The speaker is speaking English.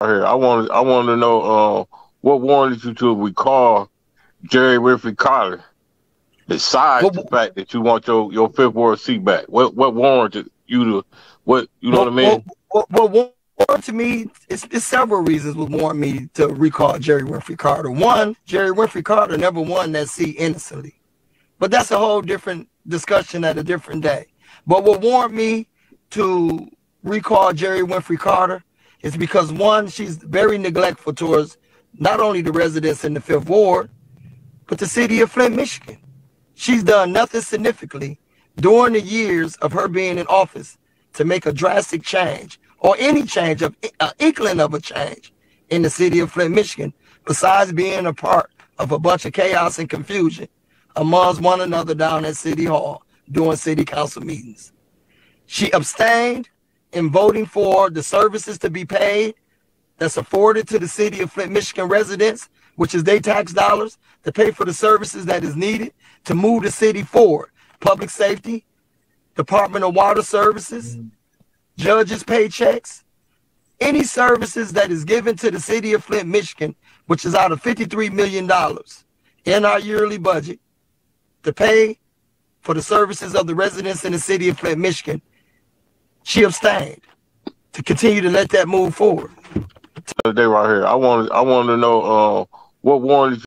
here. I wanted I wanted to know uh, what warranted you to recall Jerri Winfrey Carter, besides What- the fact that you want your, your fifth ward seat back. What what warranted you to what you know what I mean? Well, well, well, well, to me, it's, it's several reasons would warrant me to recall Jerri Winfrey Carter. One, Jerri Winfrey Carter never won that seat innocently, but that's a whole different discussion at a different day. But what warrant me to recall Jerri Winfrey Carter is because one, she's very neglectful towards not only the residents in the Fifth Ward, but the city of Flint, Michigan. She's done nothing significantly during the years of her being in office to make a drastic change or any change of an inkling of a change in the city of Flint, Michigan, besides being a part of a bunch of chaos and confusion amongst one another down at City Hall during city council meetings. She abstained in voting for the services to be paid that's afforded to the city of Flint, Michigan residents, which is their tax dollars to pay for the services that is needed to move the city forward. Public safety, Department of Water Services, mm-hmm. judges' paychecks, any services that is given to the city of Flint, Michigan, which is out of $53 million in our yearly budget to pay for the services of the residents in the city of Flint, Michigan, she abstained to continue to let that move forward. Today right here. I wanted I wanted to know uh, what warranted